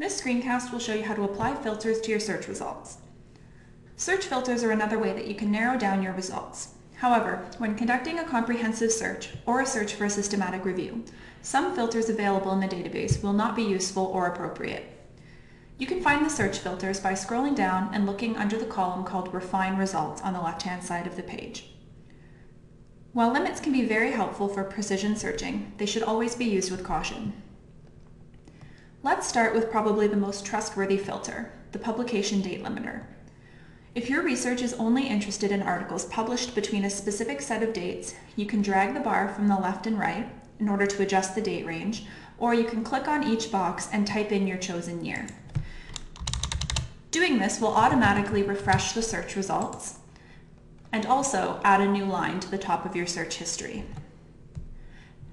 This screencast will show you how to apply filters to your search results. Search filters are another way that you can narrow down your results. However, when conducting a comprehensive search or a search for a systematic review, some filters available in the database will not be useful or appropriate. You can find the search filters by scrolling down and looking under the column called Refine Results on the left-hand side of the page. While limits can be very helpful for precision searching, they should always be used with caution. Let's start with probably the most trustworthy filter, the publication date limiter. If your research is only interested in articles published between a specific set of dates, you can drag the bar from the left and right in order to adjust the date range, or you can click on each box and type in your chosen year. Doing this will automatically refresh the search results and also add a new line to the top of your search history.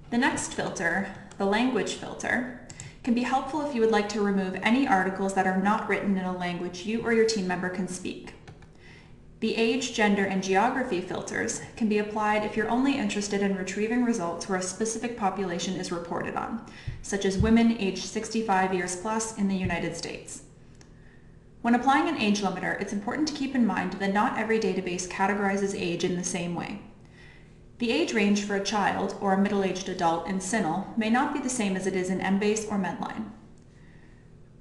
The next filter, the language filter, can be helpful if you would like to remove any articles that are not written in a language you or your team member can speak. The age, gender, and geography filters can be applied if you're only interested in retrieving results where a specific population is reported on, such as women aged 65 years plus in the United States. When applying an age limiter, it's important to keep in mind that not every database categorizes age in the same way. The age range for a child or a middle-aged adult in CINAHL may not be the same as it is in Embase or Medline.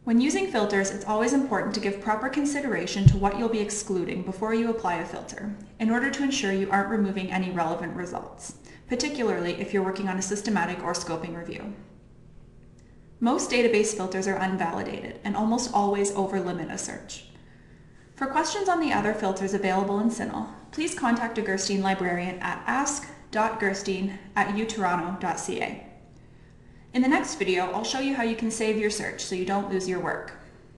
When using filters, it's always important to give proper consideration to what you'll be excluding before you apply a filter, in order to ensure you aren't removing any relevant results, particularly if you're working on a systematic or scoping review. Most database filters are unvalidated and almost always over-limit a search. For questions on the other filters available in CINAHL, please contact a Gerstein librarian at ask.gerstein at utoronto.ca. In the next video, I'll show you how you can save your search so you don't lose your work.